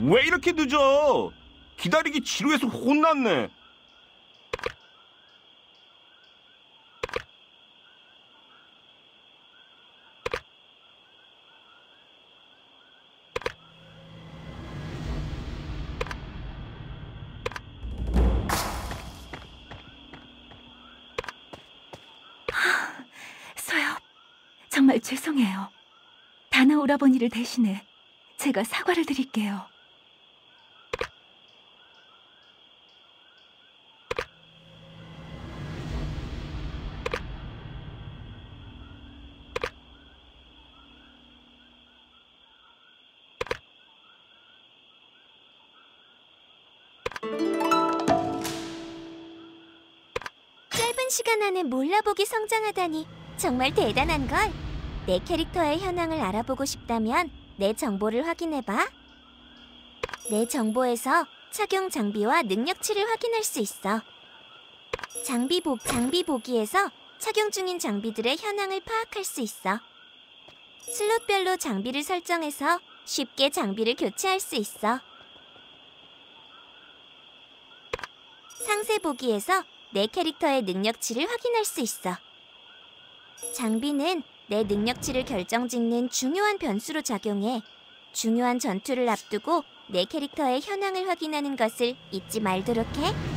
왜 이렇게 늦어? 기다리기 지루해서 혼났네. 소엽, 정말 죄송해요. 다나 오라버니를 대신해 제가 사과를 드릴게요. 짧은 시간 안에 몰라보기 성장하다니 정말 대단한걸. 내 캐릭터의 현황을 알아보고 싶다면 내 정보를 확인해봐. 내 정보에서 착용 장비와 능력치를 확인할 수 있어. 장비 보 장비 보기에서 착용 중인 장비들의 현황을 파악할 수 있어. 슬롯별로 장비를 설정해서 쉽게 장비를 교체할 수 있어. 상세 보기에서 내 캐릭터의 능력치를 확인할 수 있어. 장비는 내 능력치를 결정짓는 중요한 변수로 작용해 중요한 전투를 앞두고 내 캐릭터의 현황을 확인하는 것을 잊지 말도록 해.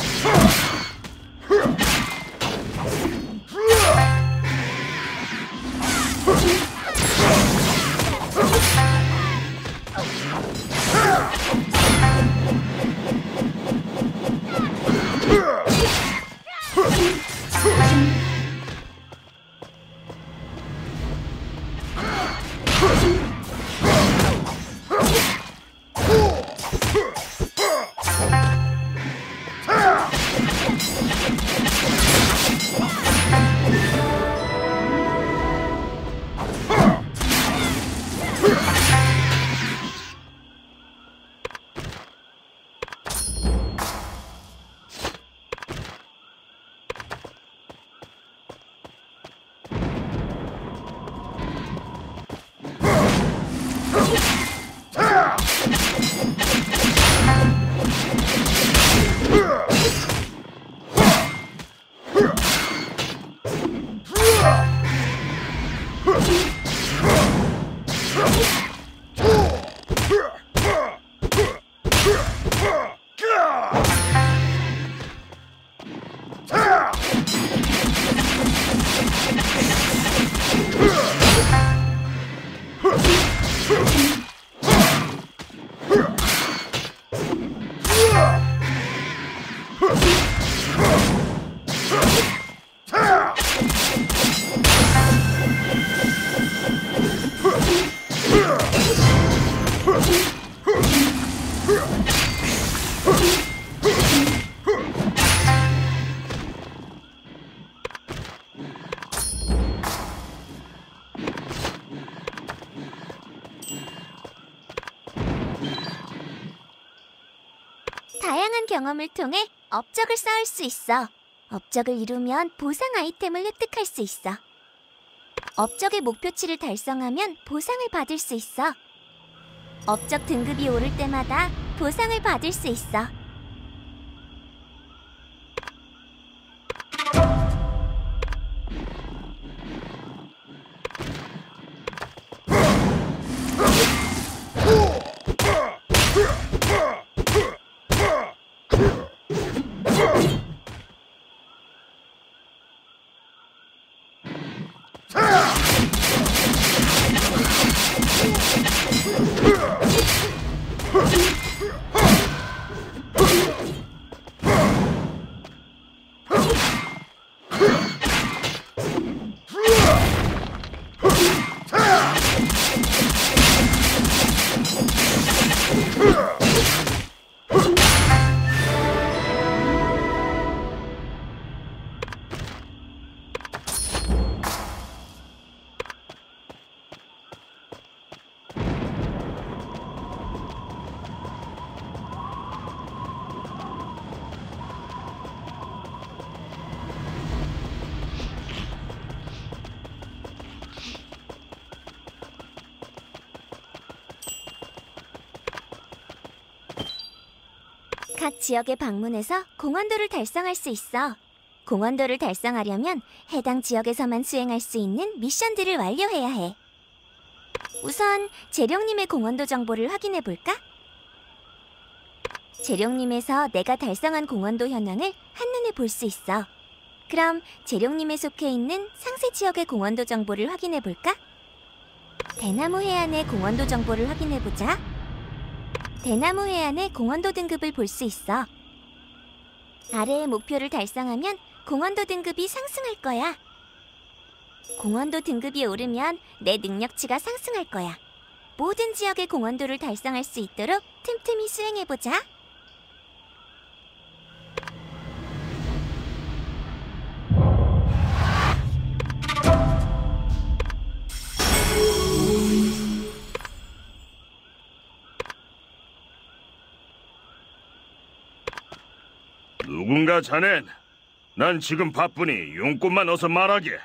Ha! 경험을 통해 업적을 쌓을 수 있어. 업적을 이루면 보상 아이템을 획득할 수 있어. 업적의 목표치를 달성하면 보상을 받을 수 있어. 업적 등급이 오를 때마다 보상을 받을 수 있어. Huh! 각 지역에 방문해서 공원도를 달성할 수 있어. 공원도를 달성하려면 해당 지역에서만 수행할 수 있는 미션들을 완료해야 해. 우선 재령님의 공원도 정보를 확인해 볼까? 재령님에서 내가 달성한 공원도 현황을 한눈에 볼 수 있어. 그럼 재령님에 속해 있는 상세 지역의 공원도 정보를 확인해 볼까? 대나무 해안의 공원도 정보를 확인해 보자. 대나무 해안의 공원도 등급을 볼 수 있어. 아래의 목표를 달성하면 공원도 등급이 상승할 거야. 공원도 등급이 오르면 내 능력치가 상승할 거야. 모든 지역의 공원도를 달성할 수 있도록 틈틈이 수행해보자. 누군가 자넨? 난 지금 바쁘니 용꽃만 어서 말하게.